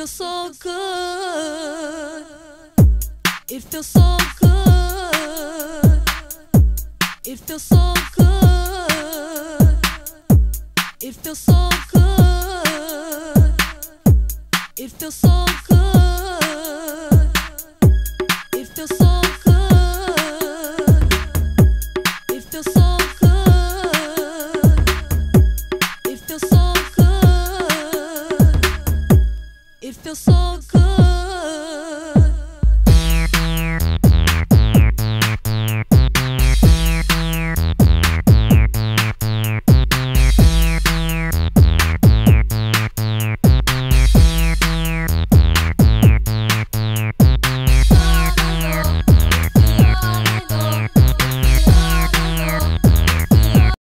It feels so good. It feels so good. It feels so good. It feels so good. feel so good.